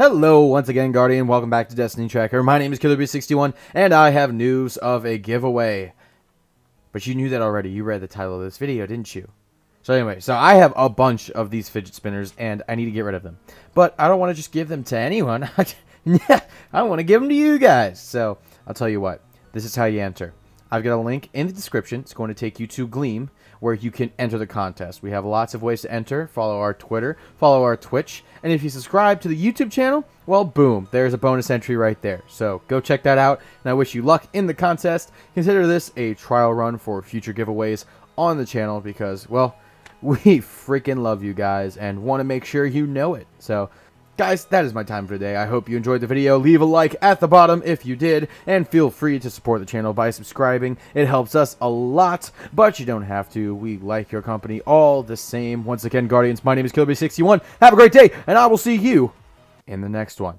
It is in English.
Hello, once again, Guardian. Welcome back to Destiny Tracker. My name is KillerB61, and I have news of a giveaway. But you knew that already. You read the title of this video, didn't you? So anyway, so I have a bunch of these fidget spinners, and I need to get rid of them. But I don't want to just give them to anyone. I want to give them to you guys. So I'll tell you what. This is how you enter. I've got a link in the description. It's going to take you to Gleam, where you can enter the contest. We have lots of ways to enter. Follow our Twitter, follow our Twitch, and if you subscribe to the YouTube channel, well, boom, there's a bonus entry right there. So go check that out, and I wish you luck in the contest. Consider this a trial run for future giveaways on the channel because, well, we freaking love you guys and want to make sure you know it. So Guys, that is my time for today. I hope you enjoyed the video. Leave a like at the bottom if you did, and feel free to support the channel by subscribing. It helps us a lot, but you don't have to. We like your company all the same. Once again, Guardians, my name is KillerB61. Have a great day, and I will see you in the next one.